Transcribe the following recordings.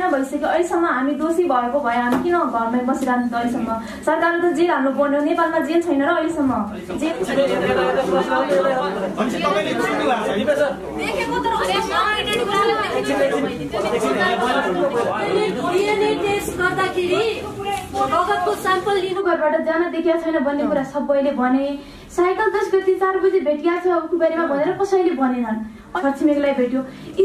महिना भइसक्यो। अहिलेसम्म हामी दोषी भएको भए हामी किन घरमै बसिरहनु त अहिलेसम्म? सरकारले त जेल हाल्नु पर्ने हो। नेपालमा जेल छैन र अहिलेसम्म। जेल रगतको स्याम्पल लिनु घरबाट जान देखिया छैन भन्ने कुरा सबैले भने। साइकल दस गति चार बजी भेटिया छ उखुबारीमा भनेर कसैले भनेनन्। छरछिमेकीलाई भेट्यो।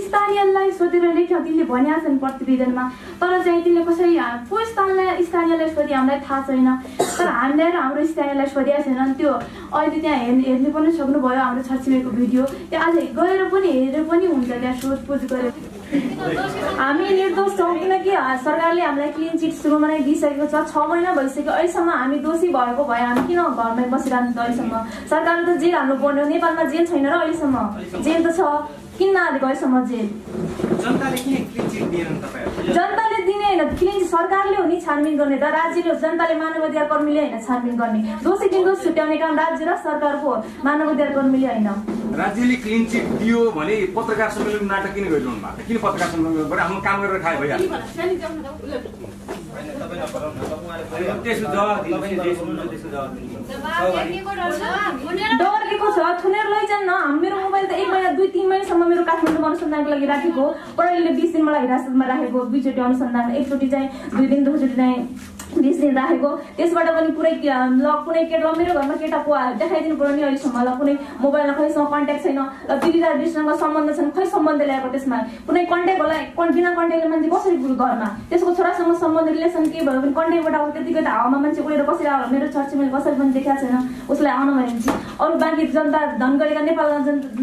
स्थानीयलाई सोधेर लेख्यो तिनले भनिया छन् प्रतिवेदनमा। तर चाहिँ तिनले कसरी को स्थानीय स्थानीयलाई सोधि हामीलाई थाहा छैन। तर हामीलाई र हाम्रो स्थानीयलाई सोधिया छैन त्यो अहिले त्यहाँ हेर्ने हेर्नु पनि सक्नुभयो हाम्रो छरछिमेकीको भिडियो। त्यहाँ आज गएर पनि हेरेर पनि हुन्छ त्यहाँ सोधपुछ गरेर। हामी निर्दोष छौँ किनकि सरकारले हामीलाई क्लिन चिट सुरुमा नै दिइसकेको छ। छ महिना भइसक्यो। अहिलेसम्म हामी दोषी भएको भए हामी किन घरमै बसिरहनु त अहिलेसम्म? सरकारले त जेल हाल्नु पर्ने हो। नेपालमा जेल छैन र अहिलेसम्म? जेल त छ। किन नहालेको अहिलेसम्म जेल? जनताले दिने होइन। क्लिन सरकारले हो नि छानबिन गर्ने त। राज्यले हो। जनताले मानव अधिकार कर्मीले होइन छानबिन गर्ने। दोषी निर्दोष छुट्याउने काम राज्य र सरकारको हो। मानव अधिकार कर्मीले होइन। राज्यले क्लिन चिट दियो भने पत्रकार सम्मेलन नाटक किन गरिरहनु भएको किन पत्रकार सम्मेलन गरेर आफ्नो काम गरेर खायो भइहाल्यो छ? थुनेर लैजान्न मेरो मोबाइल त एक महिना दुई तिन महिनासम्म मेरो काठमाडौँमा अनुसन्धानको लागि राखेको प्रहरीले बिस दिन मलाई हिरासतमा राखेको दुईचोटि अनुसन्धान एकचोटि चाहिँ दुई दिन दोस्रोचोटि चाहिँ बिस राखेको त्यसबाट पनि पुरै ल कुनै केटा मेरो घरमा केटा को देखाइदिनु पर्यो नि अहिलेसम्म ल कुनै मोबाइलमा खैसँग कन्ट्याक्ट छैन। ल दिदीदार बिसँग सम्बन्ध छैन खै सम्बन्ध ल्याएको त्यसमा? कुनै कन्ट्याक्ट होला कन्- बिना कन्ट्याक्टले मान्छे कसरी पुग्यो घरमा? त्यसको छोरासँग सम्बन्ध रिलेसन के भयो भने कन्ट्याक्टबाट अब त्यतिकै त हावामा मान्छे उडेर बसेर आयो मेरो छरछिमेकीले मैले कसरी पनि देखाएको छैन। उसलाई आउनु भनेपछि अरू बाँकी जनता धन गरेका नेपाल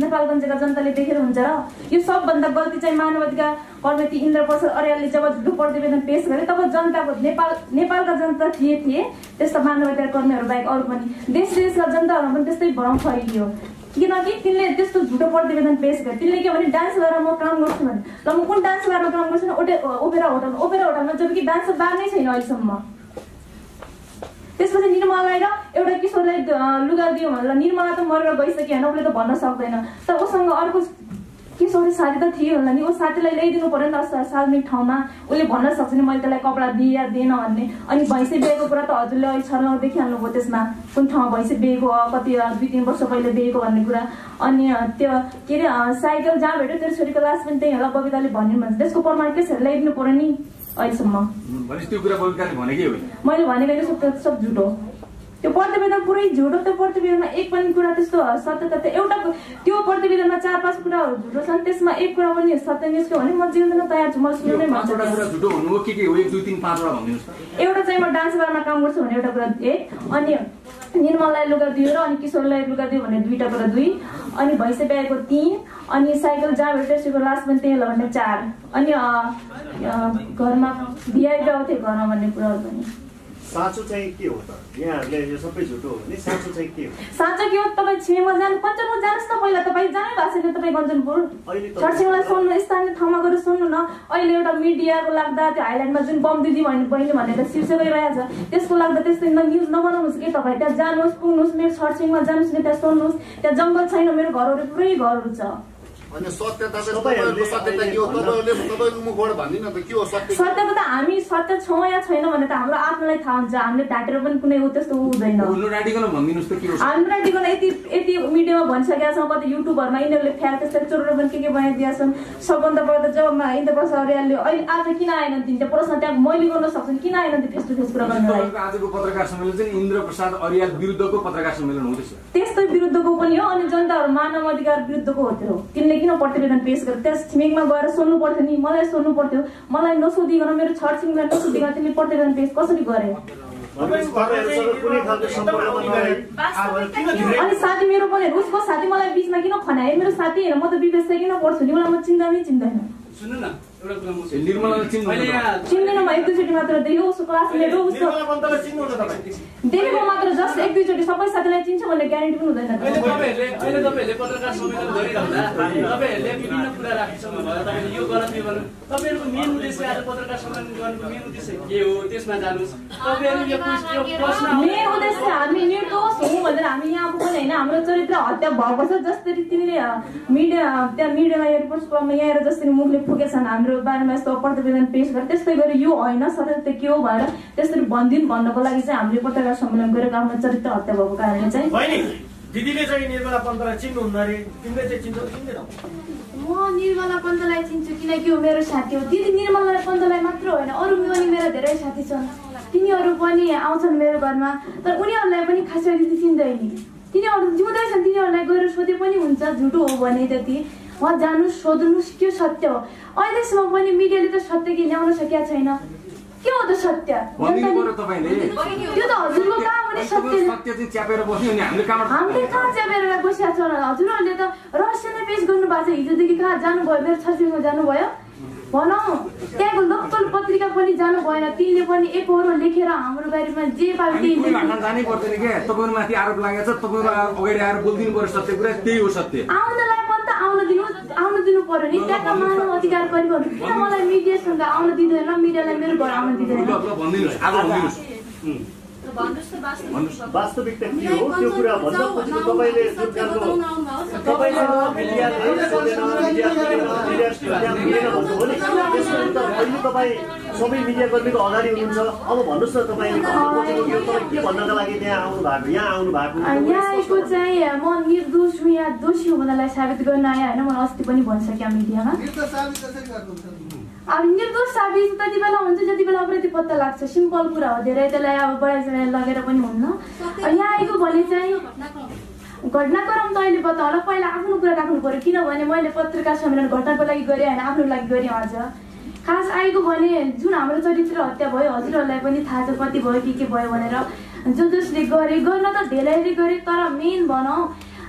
नेपालगञ्जका जनताले देखेर हुन्छ र? यो सबभन्दा गल्ती चाहिँ मानव अधिकार कर्मती इन्द्र प्रसाद अर्यालले जब झुटो प्रतिवेदन पेश गरे तब जनताको नेपाल नेपालका जनता थिए थिए। त्यस्ता मानव अधिकार कर्मीहरू बाहेक अरू पनि। देश देशका जनताहरूमा पनि त्यस्तै भरम फैलियो। किनकि तिनले त्यस्तो झुटो प्रतिवेदन पेश गरे। तिनले के भने डान्स गरेर म काम गर्छु भने। ल म कुन डान्स गरेर काम गर्छु भने ओपेरा होटल। ओपेरा होटलमा जब कि डान्स बार नै छैन अहिलेसम्म। त्यसपछि निर्मलालाई र एउटा किशोरलाई लुगा दियो भनेर निर्मला त मरेर गइसक्यो होइन उसले त भन्न सक्दैन। तर उसँग अर्को किशोरी साथी त थियो होला नि। ऊ साथीलाई ल्याइदिनु पर्यो नि त सार्वजनिक ठाउँमा। उसले भन्न सक्छ नि मैले त्यसलाई कपडा दिएँ या दिएन भन्ने। अनि भैँसी बिहेको कुरा त हजुरले अहिले छर्लङ देखिहाल्नुभयो त्यसमा। कुन ठाउँमा भैँसी बिहेको कति दुई तिन वर्ष पहिले बिहेको भन्ने कुरा। अनि त्यो के अरे साइकल जहाँ भेट्यो त्यो छोरीको लास पनि त्यही होला। बबिताले भन्यो भने त्यसको प्रमाण के छ? ल्याइदिनु पर्यो नि अहिलेसम्म। मैले भनेको सब सब झुटो त्यो प्रतिवेदन पुरै झुटो त्यो प्रतिवेदनमा एक पनि कुरा त्यस्तो सत्यता त्यो एउटा त्यो प्रतिवेदनमा चार पाँच कुराहरू झुटो छन्। त्यसमा एक कुरा पनि सत्य निस्क्यो भने म जिउँदैन तयार छु। मलाई सुन्नु एउटा चाहिँ म डान्स बारमा काम गर्छु भने एउटा कुरा एक अनि निर्मललाई लुगा दियो र अनि किशोरलाई लुगा दियो भने दुईवटा कुरा दुई। अनि भैँसे ब्याएको तिन। अनि साइकल जहाँ त्यसको लास्ट पनि त्यही भने चार। अनि घरमा भिआइपी आउँथे घरमा भन्ने कुराहरू पनि साँचो चाहिँ के हो त यहाँहरूले यो सबै झुटो हो भने साँचो चाहिँ के हो साँचो के हो तपाईँ छिमेकमा जानु कञ्चनपुर जानुहोस् न पहिला तपाईँ जानै भएको छैन तपाईँ कञ्चनपुर छरछिमेकलाई सुन्नु स्थानीय ठाउँमा गएर सुन्नु न अहिले एउटा मिडियाको लाग्दा त्यो हाइल्यान्डमा जुन बम दिदी भन्ने बहिनी भनेर शीर्षक छ त्यसको लाग्दा त्यस्तै न्युज नबनाउनुहोस् कि तपाईँ त्यहाँ जानुहोस् पुग्नुहोस् मेरो छरछिमेकमा जानुहोस् न त्यहाँ सुन्नुहोस् त्यहाँ जङ्गल छैन मेरो घरहरू पुरै घरहरू छ होइन सत्यता चाहिँ तपाईँहरूको सत्यता के हो? तपाईँहरूले तपाईँको मुखबाट भनिदिनु न त के हो सत्य? सत्यको त हामी सत्य छौँ या छैन भने त हाम्रो आफ्नोलाई थाहा हुन्छ। हामीले ढाँटेर पनि कुनै ऊ त्यस्तो ऊ हुँदैन। त हाम्रो टिकन यति यति मिडियामा भनिसकेका छौँ कति युट्युबहरूमा यिनीहरूले फ्यार त्यस्तै चोरेर पनि के के बनाइदिएका छन्। सबभन्दा बढ्दा जब इन्द्र प्रसाद अर्यालले अहिले आज किन आएन तिन? त्यो प्रश्न त्यहाँ मैले गर्न सक्छु किन आएन फेस टु फेस कुरा तपाईँको आजको पत्रकार सम्मेलन चाहिँ इन्द्र प्रसाद अर्याल विरुद्धको पत्रकार सम्मेलन हुँदैछ त्यस्तै विरुद्धको पनि हो अनि जनताहरू मानव अधिकार विरुद्धको हो त्यो तिनले किन प्रतिवेदन पेश गरे त्यस छिमेकमा गएर सोध्नु पर्थ्यो नि मलाई सोध्नु पर्थ्यो मलाई नसोधिकन मेरो छर छिमेकलाई नसोधिकन तिनले प्रतिवेदन पेश कसरी गरे अनि साथी मेरो पनि उसको साथी मलाई बिचमा किन खनाए मेरो साथी होइन म त विवेश किन पढ्छु नि मलाई म चिन्दा नै चिन्दैन एउटा कुरा म ए, निर्मलालाई चिन्नु अहिले यहाँ चिन्दैन म एक दुईचोटि मात्र देख्यो उसको क्लासमेट हो उसको निर्मला पन्तलाई चिन्नुहुन्छ तपाईँ देखेको मात्र जस्ट एक दुईचोटि सबै साथीलाई चिन्छ भन्ने ग्यारेन्टी पनि हुँदैन अहिले तपाईँहरूले अहिले तपाईँहरूले पत्रकार सम्मेलन गरिरहँदा तपाईँहरूले विभिन्न कुरा राखिसक्नु भयो तपाईँले यो गलत यो गर्नु तपाईँहरूको मेन उद्देश्य आज पत्रकार सम्मेलन गर्नुको मेन उद्देश्य के हो त्यसमा जानुहोस् तपाईँहरू यो क्वेस- यो प्रश्न मेन उद्देश्य हामी निर्दोष हौँ भनेर हामी यहाँ आएको पनि होइन हाम्रो चरित्र हत्या भएको छ जसरी तिमीले मिडिया त्यहाँ मिडियामा एयरपोर्ट क्लबमा यहाँ जसरी मुखले फुकेछन् हाम्रो हाम्रो बारेमा यस्तो प्रतिवेदन पेश गरेर त्यस्तै गरी यो होइन सत्य के हो भनेर त्यसरी भनिदिनु भन्नको लागि चाहिँ हामीले पत्रकार सम्मेलन गरेको आफ्नो चरित्र हत्या भएको कारणले चाहिँ दिदीले चाहिँ निर्मला पन्तलाई चिन्नुहुन्न अरे तिमीले चाहिँ चिन्छौ चिन्दैनौ म निर्मला पन्तलाई चिन्छु किनकि ऊ मेरो साथी हो। दिदी निर्मला पन्तलाई मात्र होइन अरू पनि मेरो धेरै साथी छन्। तिनीहरू पनि आउँछन् मेरो घरमा तर उनीहरूलाई पनि खास त्यति चिन्दैन। तिनीहरू जिउँदैछन् तिनीहरूलाई गएर सोधे पनि हुन्छ झुटो हो भने त्यति। उहाँ जानुहोस् सोध्नुहोस् के सत्य हो? अहिलेसम्म पनि मिडियाले त सत्य के ल्याउन सकेका छैन। के हो त सत्य? त्यो त हजुरको हामीले कहाँ च्यापेर बसिरहेको छ? हजुरहरूले त रहस्य नै पेस गर्नु भएको छ। हिजोदेखि कहाँ जानुभयो? मेरो छरछिमेकमा जानुभयो। भनौँ त्यहाँको लोकल पत्रिका पनि जानु भएन। तिनले पनि एकहोरो लेखेर हाम्रो बारेमा जे पायो त्यही आउनलाई आउन दिनु पर्यो नि त्यहाँका मानव अधिकार कर्मीहरू किन मलाई मिडियासँग आउन दिँदैन मिडियालाई मेरो घर आउन ल दिँदैन वास्तविकता के हो त्यो कुरा भन्दा पछि तपाईँले जुन खालको भन्नुभयो नि अहिले तपाईँ सबै मिडियाकर्मीको अगाडि हुनुहुन्छ अब भन्नुहोस् न तपाईँले के भन्नका लागि त्यहाँ आउनु भएको यहाँ आउनु भएको यहाँ आएको चाहिँ म निर्दोष हुँ या दोषी हुँ भन्नलाई साबित गर्न आएँ होइन मैले अस्ति पनि भनिसकेँ मिडियामा अब निर्दोष साबित त्यति बेला हुन्छ जति बेला अपराधी पत्ता लाग्छ सिम्पल कुरा हो धेरै त्यसलाई अब बढाइ लगेर पनि हुन्न। यहाँ आएको भने चाहिँ घटनाक्रम त अहिले बताउला पहिला आफ्नो कुरा राख्नु पर्यो किनभने मैले पत्रकार सम्मेलन घटनाको लागि गरेँ होइन आफ्नो लागि गरेँ आज। खास आएको भने जुन हाम्रो चरित्र हत्या भयो हजुरहरूलाई पनि थाहा छ कति भयो के के भयो भनेर। जो जसले गरे गर्न त धेरैले गरे तर मेन भनौँ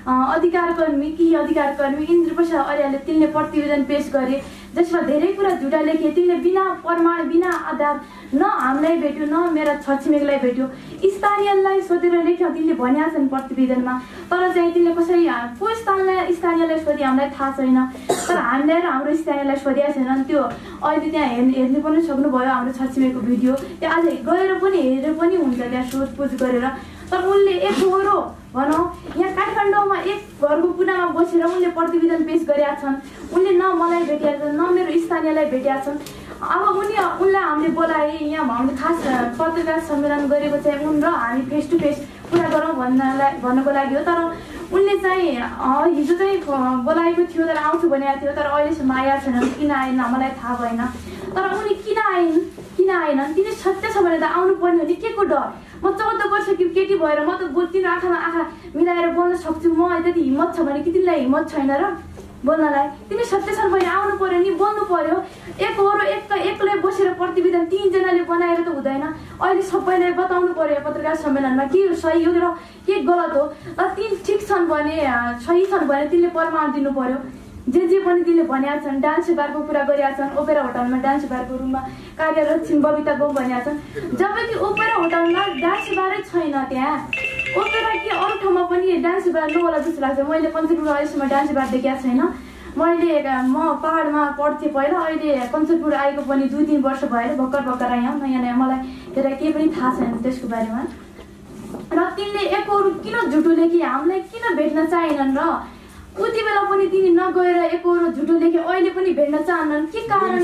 अँ, अधिकार कर्मी केही अधिकार कर्मी इन्द्र प्रसाद तिनले प्रतिवेदन पेश गरे जसमा धेरै कुरा झुटा लेखे। तिनले बिना प्रमाण बिना आधार न हामीलाई भेट्यो न मेरा छरछिमेकलाई भेट्यो। स्थानीयलाई सोधेर लेख्यो तिनले भनेका छन् प्रतिवेदनमा। तर चाहिँ तिनले कसरी को स्थानलाई स्थानीयलाई सोधे हामीलाई थाहा छैन। तर हामीलाई र हाम्रो स्थानीयलाई सोधेका छैनन्। त्यो अहिले त्यहाँ हेर्ने हेर्ने पनि सक्नुभयो हाम्रो छरछिमेकको भिडियो। त्यहाँ आज गएर पनि हेरेर पनि हुन्छ त्यहाँ सोधपुछ गरेर। तर उनले एक होरो भनौँ यहाँ काठमाडौँमा एक घरको कुनामा बसेर उनले प्रतिवेदन पेश गरेका छन्। उनले न मलाई भेटेका छन् न मेरो स्थानीयलाई भेटेका छन्। अब उनी उनलाई हामीले बोलाए यहाँ हामीले खास पत्रकार सम्मेलन गरेको चाहिँ उन र हामी फेस टु फेस कुरा गरौँ भन्नलाई भन्नको लागि हो। तर उनले चाहिँ हिजो चाहिँ बोलाएको थियो तर आउँछु भनेको थियो तर अहिलेसम्म आएका छैनन्। किन आएन? मलाई थाहा भएन। तर उनी किन आइन्? किन आएनन् तिनी सत्य छ भने त आउनु पर्ने हो नि? के को डर? म चौध वर्षकी केटी भएर म त तिम्रो आँखामा आँखा मिलाएर बोल्न सक्छु। म त्यति हिम्मत छ भने कि तिमीलाई हिम्मत छैन र बोल्नलाई। तिमी सत्य छन् भने आउनु पर्यो नि बोल्नु पर्यो। एक हो र एक एक्लै बसेर प्रतिवेदन तिनजनाले बनाएर त हुँदैन। अहिले सबैले बताउनु पर्यो पत्रकार सम्मेलनमा के सही हो र के गलत हो? र तिन ठिक छन् भने सही छन् भने तिनले प्रमाण दिनु पर्यो। जे जे पनि तिनले भनेका छन् डान्स बारको कुरा गरेका छन् ओपेरा होटलमा डान्स बारको रुममा कार्यरत छिन् बबिता गो भनेका छन्। जबकि ओपेरा होटलमा डान्स बारै छैन त्यहाँ। ओपेरा कि अरू ठाउँमा पनि डान्स बार नहोला जस्तो लाग्छ। मैले कञ्चनपुरमा अहिलेसम्म डान्स बार देखेको छैन। मैले म पहाडमा पढ्थेँ पहिला अहिले कञ्चनपुर आएको पनि दुई तिन वर्ष भएर भर्खर भर्खर आएँ नयाँ नयाँ मलाई धेरै केही पनि थाहा छैन त्यसको बारेमा। र तिनले एकहरू किन झुटो लेखे? हामीलाई किन भेट्न चाहेनन् र? उति बेला पनि तिनी नगएर एकहोरो झुटो लेखे अहिले पनि भेट्न चाहन्नन्। के कारण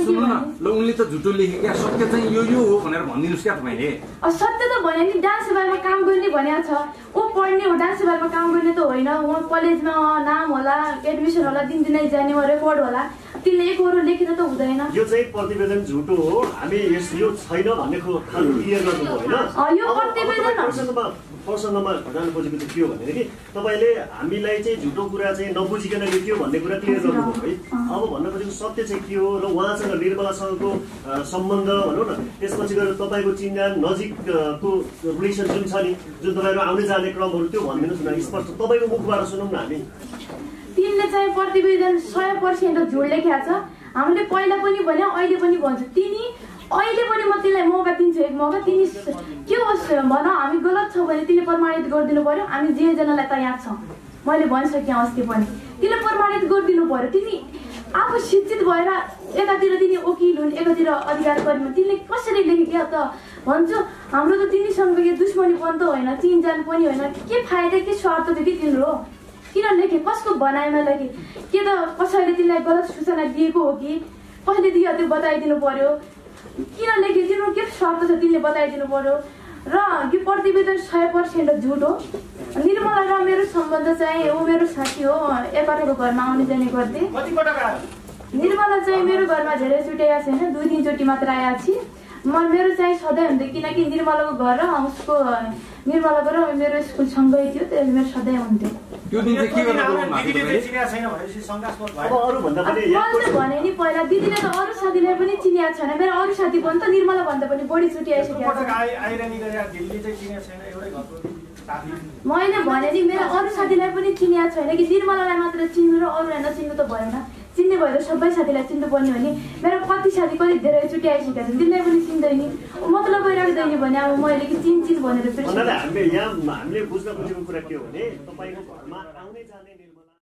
ल उनले त झुटो लेखे क्या सत्य चाहिँ यो यो हो भनेर भनिदिनुहोस् क्या तपाईँले। सत्य त भने नि डान्स बारमा काम गर्ने भनेको छ। ऊ पढ्ने हो डान्स बारमा काम गर्ने त होइन। उहाँ कलेजमा नाम होला एडमिसन होला दिनदिनै जाने रेकर्ड होला। तिनले एकहोरो लेखेर त हुँदैन। यो चाहिँ प्रतिवेदन झुटो हो। हामी यस यो छैन भन्ने खालको क्लियर होइन। तपाईँ प्रसङ्गमा घटाउनु खोजेको चाहिँ के हो भनेदेखि तपाईँले हामीलाई चाहिँ झुटो कुरा चाहिँ नबुझिकन लेख्यो भन्ने कुरा क्लियर गर्नुभयो है। अब भन्न खोजेको सत्य चाहिँ के हो र उहाँसँग निर्मलासँगको सम्बन्ध भनौँ न त्यसपछि गएर तपाईँको चिन्जान नजिकको रिलेसन जुन छ नि जुन तपाईँहरू आउने जाने क्रमहरू त्यो भनिदिनुहोस् न स्पष्ट। तपाईँको मुखबाट सुनौँ न हामी। तिनले चाहिँ प्रतिवेदन सय पर्सेन्ट झुट लेखेको छ हामीले पहिला पनि भन्यो अहिले पनि भन्छु। तिनी अहिले पनि म तिमीलाई मौका दिन्छु एक मौका। तिमी के होस् भन हामी गलत छौँ भने तिमीले प्रमाणित गरिदिनु पर्यो। हामी जेजनालाई तयार छौँ। मैले भनिसकेँ अस्ति पनि। तिमीले प्रमाणित गरिदिनु पर्यो। तिमी आफू शिक्षित भएर एकातिर तिनी वकिल हुन् एकातिर अधिकार कर्मी तिमीले कसरी लेखे क्या त? भन्छु हाम्रो त तिमीसँग यो दुश्मनी पनि त होइन चिनजान पनि होइन। के फाइदा के स्वार्थ थियो कि तिम्रो? किन लेखे कसको भनाइमा लेखे के त कसैले तिमीलाई गलत सूचना दिएको हो कि? कहिले दियो त्यो बताइदिनु पर्यो। किन लेख्यो तिम्रो के शर्त छ तिमीले बताइदिनु पर्यो? र यो प्रतिवेदन सय पर्सेन्ट झुट हो। निर्मला र मेरो सम्बन्ध चाहिँ ऊ मेरो साथी हो। एकअर्काको घरमा आउने जाने गर्थे। निर्मला चाहिँ मेरो घरमा धेरैचोटि आएको छैन। दुई तिनचोटि मात्र आएको छि। म मेरो चाहिँ सधैँ हुन्थ्यो किनकि निर्मलाको घर र उसको निर्मलाको र मेरो स्कुल सँगै थियो त्यसले मेरो सधैँ हुन्थ्यो। त्यो दिन चाहिँ के मैले भने नि पहिला दिदीले त अरू साथीलाई पनि चिनिएको छैन। मेरो अरू साथी पनि त निर्मला भन्दा पनि बढी छुट्टी आइसकेको पटक छ। आइ आइरहने गरे दिल्ली चाहिँ चिनेको छैन एउटै घरको साथी। मैले भने नि मेरो अरू साथीलाई पनि चिनिएको छैन कि निर्मलालाई मात्र चिन्नु र अरूलाई नचिन्नु त भएन। चिन्ने भयो त सबै साथीलाई चिन्नु पर्ने हो नि। मेरो कति साथी कति धेरैचोटि आइसकेको छ त्यसलाई पनि चिन्दैन। मतलब गइराख्दैन भने अब मैले कि चिन चिन भनेर हामीले यहाँ हामीले बुझ्न खोजेको कुरा के हो भने तपाईँको